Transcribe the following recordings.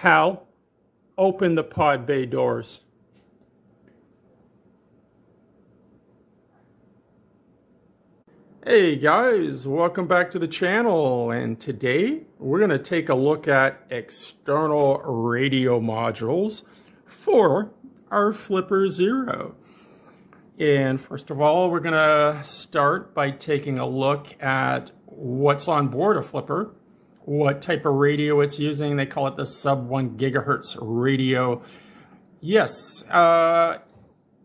Hal, open the pod bay doors. Hey guys, welcome back to the channel and today we're going to take a look at external radio modules for our Flipper Zero. And first of all, we're going to start by taking a look at what's on board a Flipper, what type of radio it's using. They call it the sub 1 gigahertz radio. Yes, uh,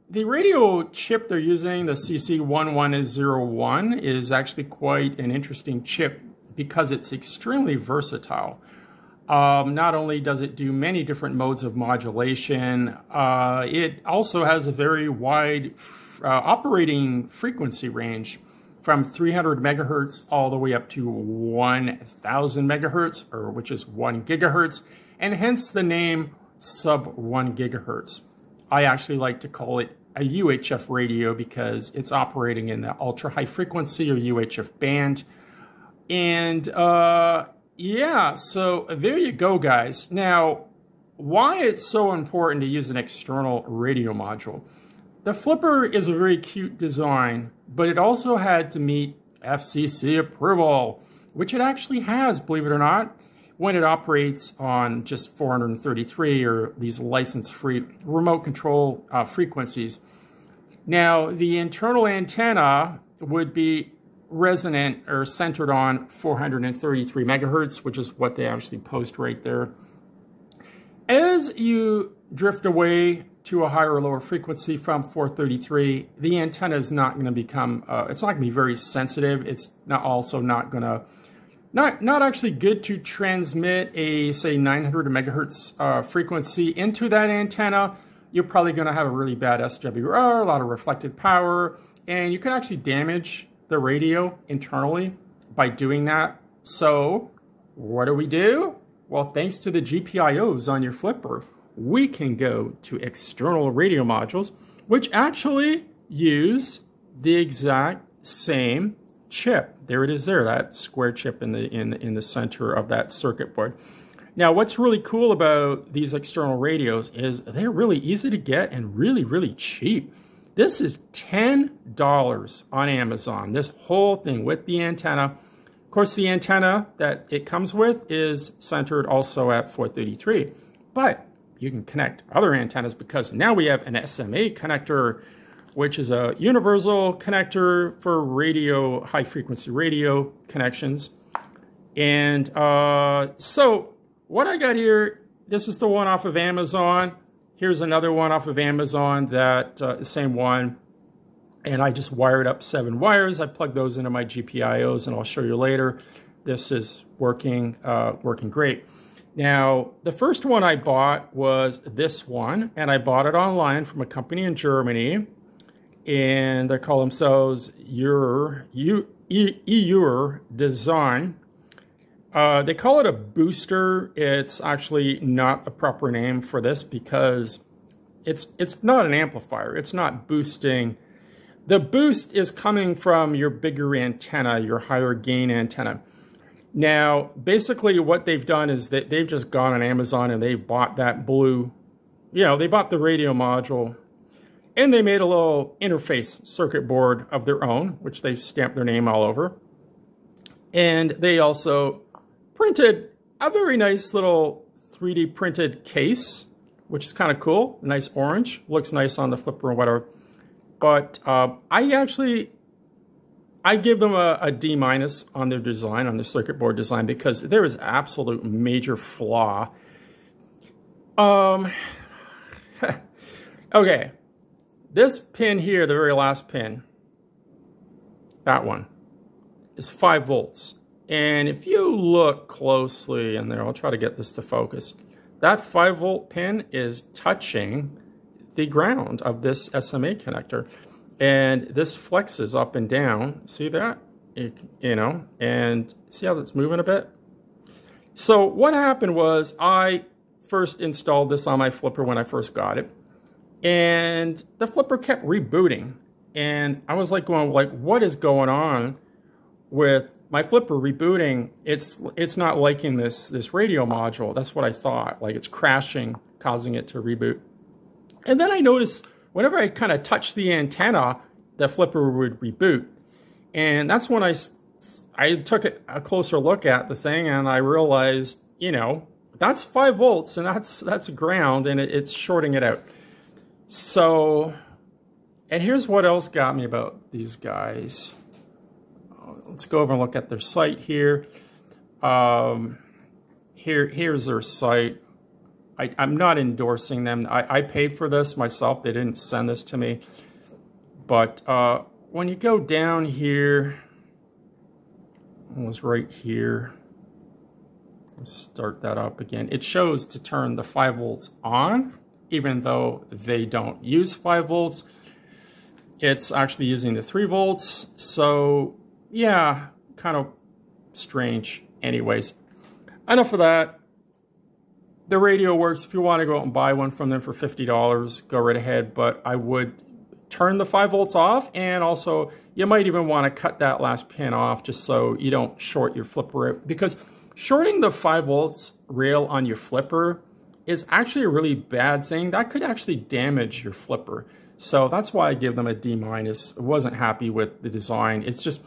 the radio chip they're using, the CC1101, is actually quite an interesting chip because it's extremely versatile. Um, not only does it do many different modes of modulation, uh, it also has a very wide uh, operating frequency range from 300 megahertz all the way up to 1000 megahertz, or which is 1 gigahertz, and hence the name sub 1 gigahertz. I actually like to call it a UHF radio because it's operating in the ultra high frequency or UHF band. And uh, yeah, so there you go, guys. Now, why it's so important to use an external radio module. The Flipper is a very cute design, but it also had to meet FCC approval, which it actually has, believe it or not when it operates on just 433 or these license-free remote control uh, frequencies. Now, the internal antenna would be resonant or centered on 433 megahertz, which is what they actually post right there. As you drift away to a higher or lower frequency from 433, the antenna is not going to become, uh, it's not going to be very sensitive. It's not also not going to not, not actually good to transmit a, say, 900 megahertz uh, frequency into that antenna. You're probably going to have a really bad SWR, a lot of reflected power, and you can actually damage the radio internally by doing that. So what do we do? Well, thanks to the GPIOs on your flipper, we can go to external radio modules, which actually use the exact same chip. There it is there, that square chip in the, in, in the center of that circuit board. Now, what's really cool about these external radios is they're really easy to get and really, really cheap. This is $10 on Amazon, this whole thing with the antenna. Of course, the antenna that it comes with is centered also at 433, but you can connect other antennas because now we have an SMA connector which is a universal connector for radio, high frequency radio connections. And uh, so what I got here, this is the one off of Amazon. Here's another one off of Amazon, that uh, the same one. And I just wired up seven wires. I plugged those into my GPIOs and I'll show you later. This is working, uh, working great. Now, the first one I bought was this one, and I bought it online from a company in Germany and they call themselves your EUR design. Uh, they call it a booster. It's actually not a proper name for this because it's it's not an amplifier. It's not boosting. The boost is coming from your bigger antenna, your higher gain antenna. Now, basically what they've done is that they've just gone on Amazon and they've bought that blue, you know, they bought the radio module and they made a little interface circuit board of their own, which they've stamped their name all over. And they also printed a very nice little 3D printed case, which is kind of cool. Nice orange. Looks nice on the flipper and whatever. But uh, I actually, I give them a, a D minus on their design, on their circuit board design, because there is absolute major flaw. Um, okay, this pin here, the very last pin, that one, is 5 volts. And if you look closely in there, I'll try to get this to focus. That 5 volt pin is touching the ground of this SMA connector. And this flexes up and down. See that? It, you know, and see how that's moving a bit? So what happened was I first installed this on my flipper when I first got it and the flipper kept rebooting and i was like going like what is going on with my flipper rebooting, it's it's not liking this this radio module. That's what I thought. Like it's crashing, causing it to reboot. And then I noticed whenever I kind of touch the antenna, the flipper would reboot. And that's when I I took a closer look at the thing and I realized, you know, that's five volts and that's that's ground and it, it's shorting it out. So, and here's what else got me about these guys let's go over and look at their site here. Um, here, here's their site. I, am not endorsing them. I, I, paid for this myself. They didn't send this to me. But uh, when you go down here, was right here. Let's start that up again. It shows to turn the 5 volts on, even though they don't use 5 volts. It's actually using the 3 volts. So yeah, kind of strange. Anyways, enough of that. The radio works. If you want to go out and buy one from them for $50, go right ahead. But I would turn the 5 volts off and also you might even want to cut that last pin off just so you don't short your flipper because shorting the 5 volts rail on your flipper is actually a really bad thing. That could actually damage your flipper. So that's why I give them a D minus. I wasn't happy with the design. It's just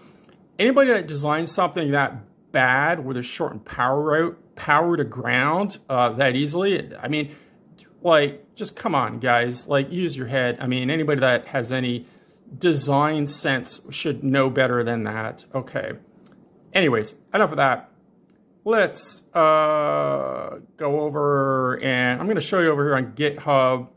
anybody that designs something that bad with a shortened power route, power to ground uh, that easily, I mean, like, just come on, guys. Like, use your head. I mean, anybody that has any design sense should know better than that. Okay. Anyways, enough of that. Let's uh, go over and I'm going to show you over here on GitHub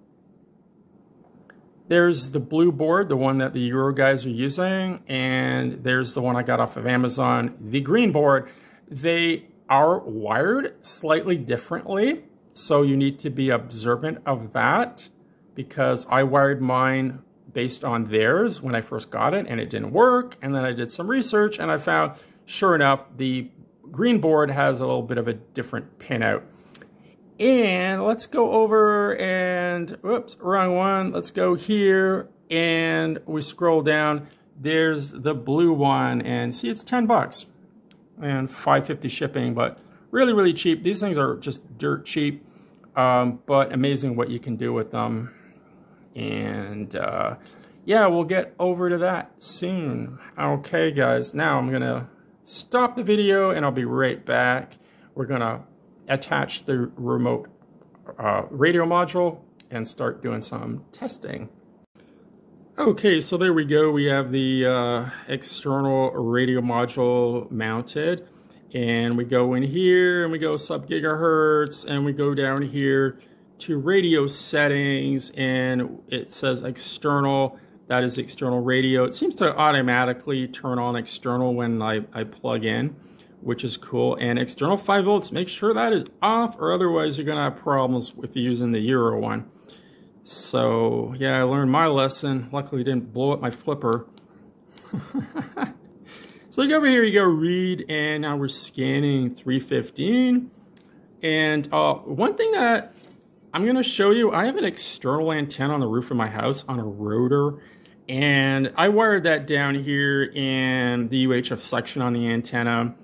there's the blue board, the one that the Euro guys are using, and there's the one I got off of Amazon, the green board. They are wired slightly differently, so you need to be observant of that because I wired mine based on theirs when I first got it and it didn't work. And then I did some research and I found, sure enough, the green board has a little bit of a different pinout. And let's go over and, whoops, wrong one. Let's go here and we scroll down. There's the blue one and see it's 10 bucks and 550 shipping, but really, really cheap. These things are just dirt cheap, um, but amazing what you can do with them. And uh, yeah, we'll get over to that soon. Okay, guys, now I'm going to stop the video and I'll be right back. We're going to attach the remote uh, radio module and start doing some testing. Okay, so there we go. We have the uh, external radio module mounted. And we go in here and we go sub gigahertz and we go down here to radio settings and it says external. That is external radio. It seems to automatically turn on external when I, I plug in which is cool. And external 5 volts, make sure that is off or otherwise you're going to have problems if you're using the Euro one. So yeah, I learned my lesson. Luckily didn't blow up my flipper. so you go over here, you go read, and now we're scanning 315. And uh, one thing that I'm going to show you, I have an external antenna on the roof of my house on a rotor. And I wired that down here in the UHF section on the antenna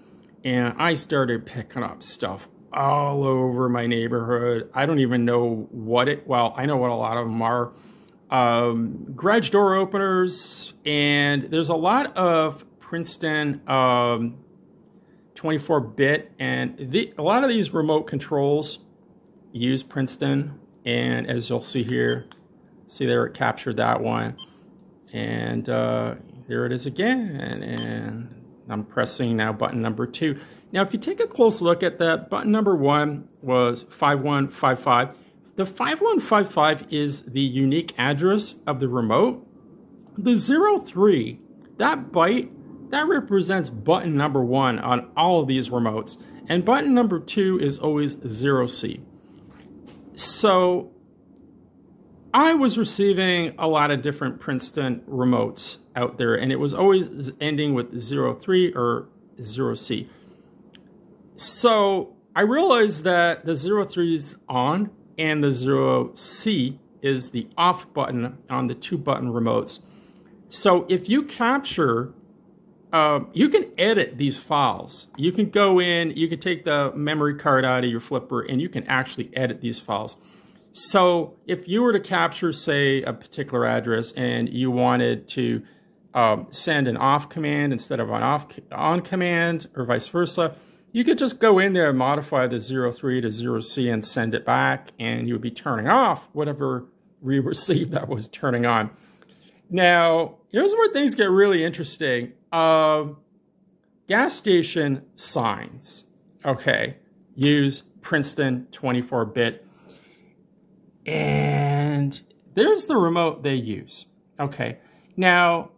and I started picking up stuff all over my neighborhood. I don't even know what it, well, I know what a lot of them are. Um, garage door openers, and there's a lot of Princeton 24-bit, um, and the, a lot of these remote controls use Princeton, and as you'll see here, see there it captured that one, and uh, here it is again, and I'm pressing now button number two. Now, if you take a close look at that, button number one was 5155. The 5155 is the unique address of the remote. The 03, that byte, that represents button number one on all of these remotes. And button number two is always 0C. So I was receiving a lot of different Princeton remotes out there, and it was always ending with 03 or 0C. So I realized that the 03 is on and the 0C is the off button on the two button remotes. So if you capture um, you can edit these files. You can go in, you can take the memory card out of your flipper and you can actually edit these files. So if you were to capture, say, a particular address and you wanted to um, send an off command instead of an off on command or vice versa, you could just go in there and modify the 03 to 0C and send it back and you would be turning off whatever we received that was turning on. Now, here's where things get really interesting. Uh, gas station signs, okay, use Princeton 24-bit. And there's the remote they use. Okay, now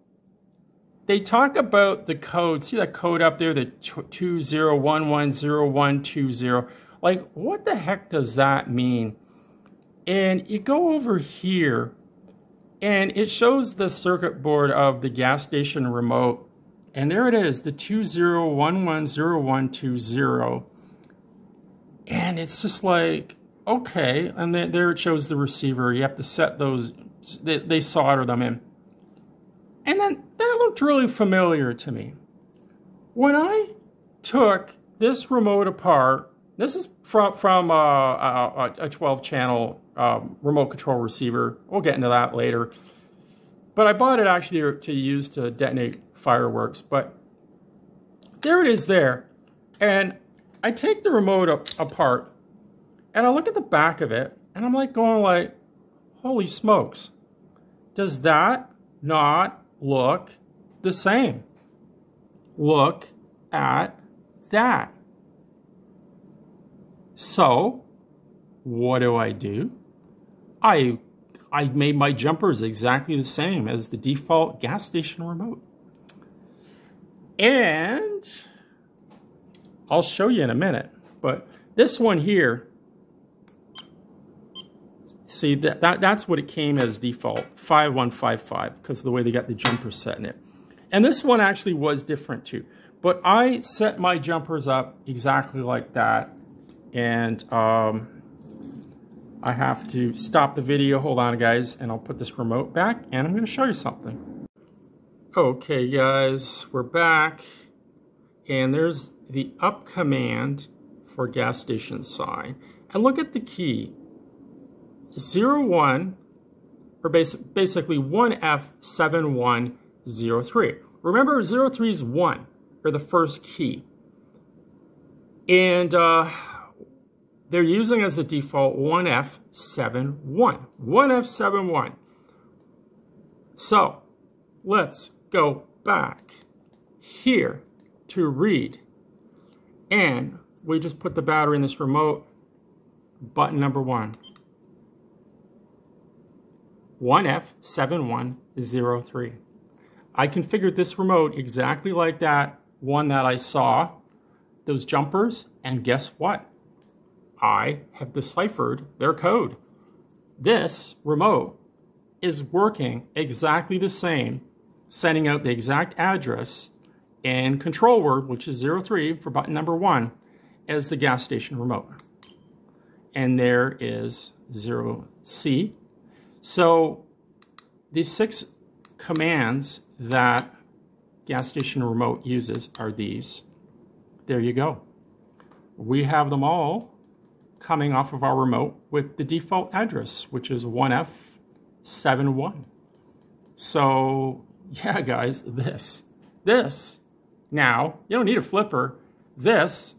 they talk about the code. See that code up there, the 20110120. Like, what the heck does that mean? And you go over here, and it shows the circuit board of the gas station remote. And there it is, the 20110120. And it's just like, okay. And then there it shows the receiver. You have to set those, they, they solder them in. And then looked really familiar to me. When I took this remote apart, this is from, from uh, a, a 12 channel um, remote control receiver. We'll get into that later. But I bought it actually to use to detonate fireworks. But there it is there. And I take the remote up, apart and I look at the back of it and I'm like going like, holy smokes. Does that not look the same. Look at that. So, what do I do? I, I made my jumpers exactly the same as the default gas station remote. And I'll show you in a minute. But this one here See, that, that that's what it came as default, 5155, because of the way they got the jumper set in it. And this one actually was different too. But I set my jumpers up exactly like that. And um, I have to stop the video. Hold on, guys. And I'll put this remote back. And I'm going to show you something. Okay, guys. We're back. And there's the up command for gas station sign. And look at the key. 01, or bas basically 1F7103. Remember, 03 is 1, or the first key. And uh, they're using as a default 1F71. 1F71. So, let's go back here to read. And we just put the battery in this remote, button number one. 1F7103. I configured this remote exactly like that one that I saw, those jumpers, and guess what? I have deciphered their code. This remote is working exactly the same, sending out the exact address and control word, which is 03 for button number one, as the gas station remote. And there is 0C so these six commands that gas station remote uses are these. There you go. We have them all coming off of our remote with the default address, which is 1F71. So yeah, guys, this, this, now, you don't need a flipper. This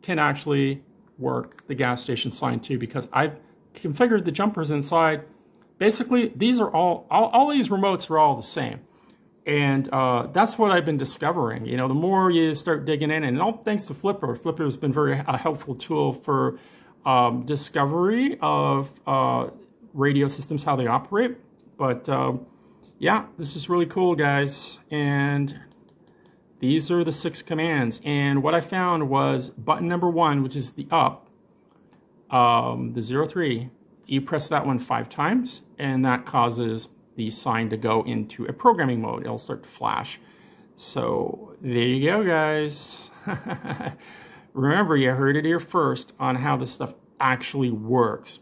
can actually work the gas station sign too because I've configured the jumpers inside basically, these are all, all, all these remotes are all the same. And uh, that's what I've been discovering. You know, the more you start digging in, and all thanks to Flipper, Flipper has been very a helpful tool for um, discovery of uh, radio systems, how they operate. But uh, yeah, this is really cool, guys. And these are the six commands. And what I found was button number one, which is the up, um, the zero three. you press that one five times, and that causes the sign to go into a programming mode. It'll start to flash. So there you go, guys. Remember, you heard it here first on how this stuff actually works.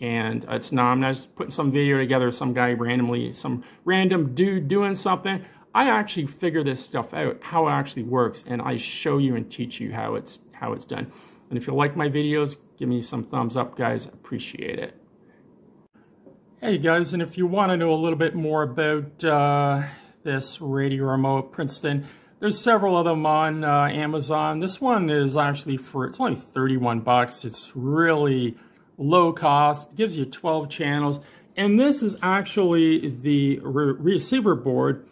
And it's not, I'm not just putting some video together, some guy randomly, some random dude doing something. I actually figure this stuff out, how it actually works, and I show you and teach you how it's how it's done. And if you like my videos, give me some thumbs up, guys. Appreciate it. Hey guys, and if you want to know a little bit more about uh, this radio remote Princeton, there's several of them on uh, Amazon. This one is actually for, it's only 31 bucks. It's really low cost, gives you 12 channels. And this is actually the re receiver board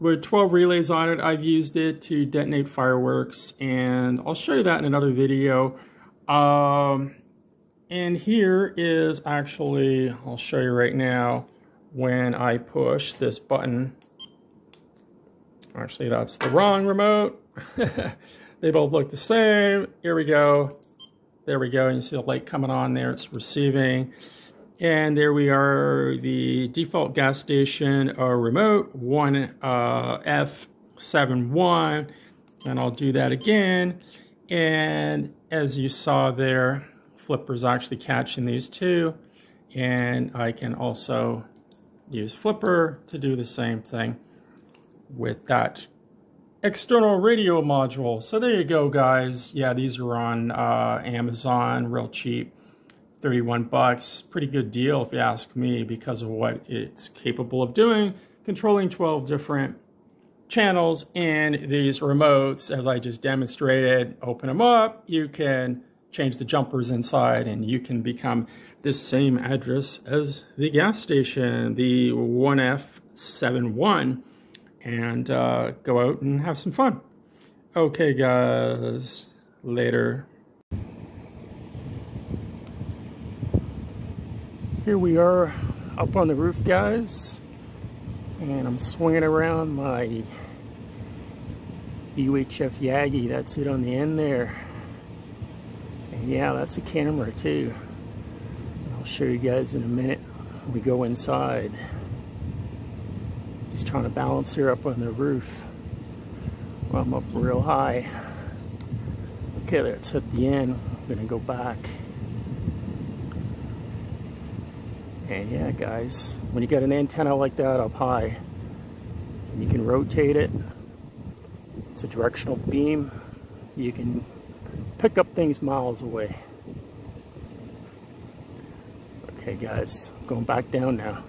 with 12 relays on it. I've used it to detonate fireworks and I'll show you that in another video. Um, and here is actually, I'll show you right now, when I push this button. Actually, that's the wrong remote. they both look the same. Here we go. There we go. You see the light coming on there. It's receiving. And there we are, the default gas station uh, remote, 1F71. Uh, and I'll do that again. And as you saw there, Flipper's actually catching these two. And I can also use Flipper to do the same thing with that external radio module. So there you go, guys. Yeah, these are on uh, Amazon, real cheap. 31 bucks, pretty good deal if you ask me because of what it's capable of doing, controlling 12 different channels and these remotes, as I just demonstrated, open them up, you can change the jumpers inside and you can become this same address as the gas station, the 1F71, and uh, go out and have some fun. Okay, guys, later. Here we are up on the roof, guys, and I'm swinging around my UHF Yagi. That's it on the end there. Yeah, that's a camera too. I'll show you guys in a minute we go inside. Just trying to balance here up on the roof. Well, I'm up real high. Okay, that's at the end. I'm gonna go back. And yeah, guys, when you got an antenna like that up high, you can rotate it, it's a directional beam, you can pick up things miles away. Okay guys, going back down now.